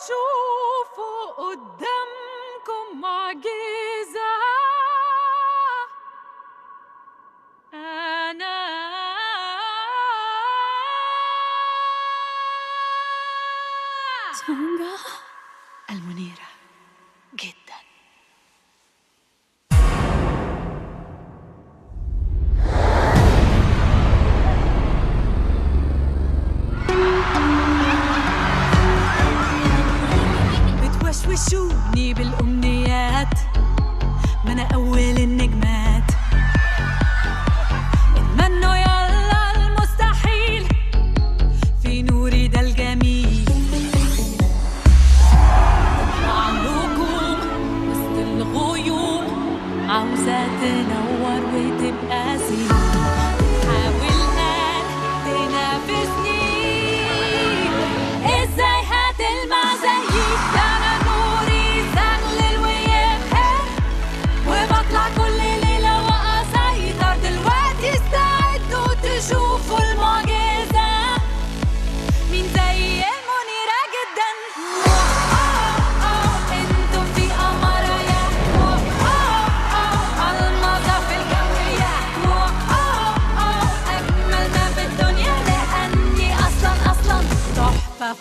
تشوفوا قدامكم معجزة. أنا تونغا المنيرة. وشوني بالأمنيات ما أنا أول النجمات. اتمنوا يلا المستحيل في نوري ده الجميل. مع نجوم وسط الغيوم عاوزة تنور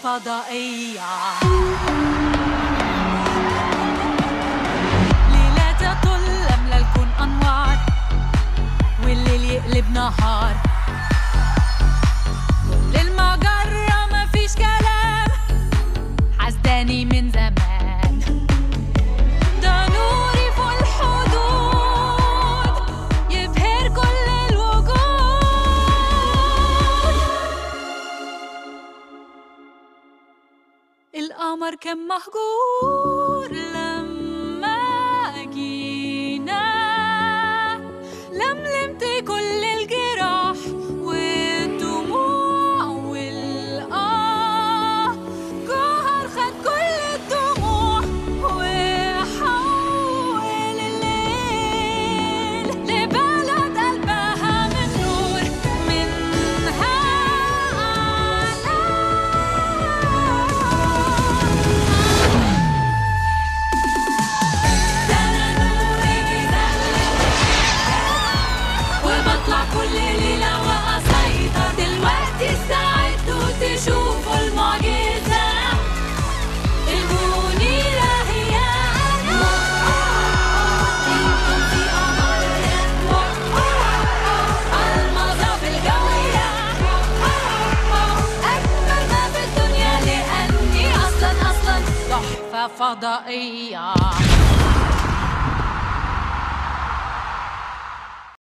فضائية القمر كان مهجور لما بعثة فضائية